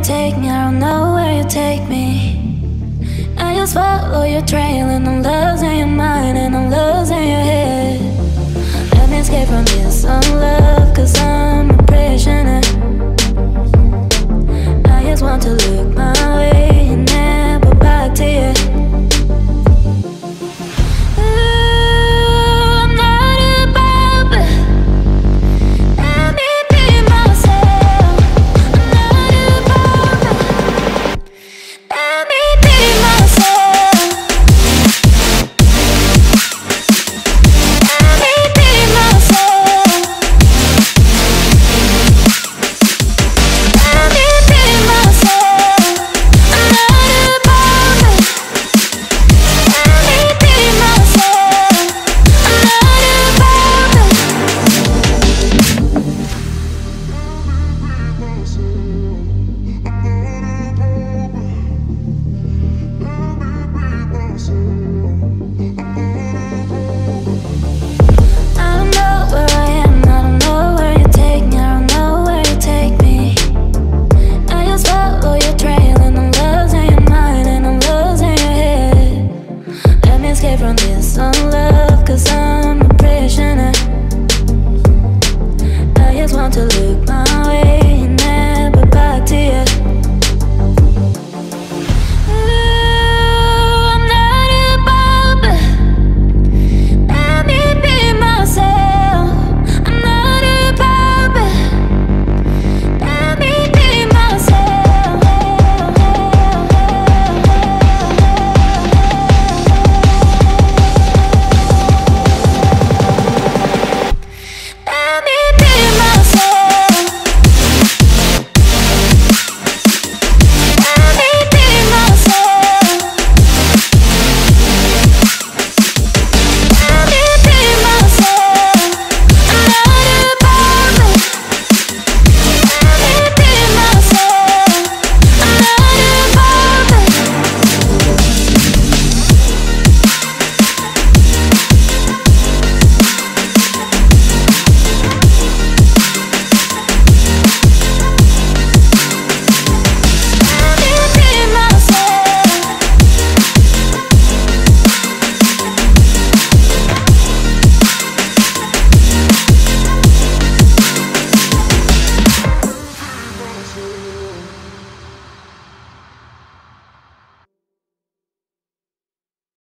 you take me, I don't know where you take me. I just follow your trail and I'm losing your mind and I'm losing your head. Let me escape from this